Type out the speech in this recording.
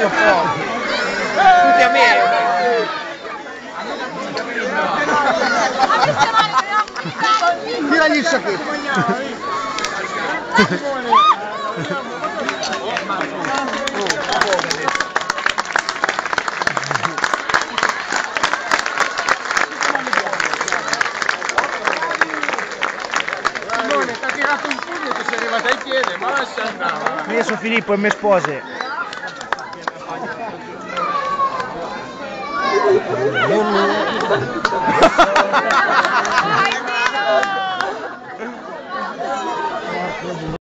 sulla porta. Tutti a me. Tiragli il sacchetto. Simone, ti ha tirato un pugno e ti sei arrivato ai piedi, ma lascia andare. Io sono Filippo e mi spose. Ay, Tino!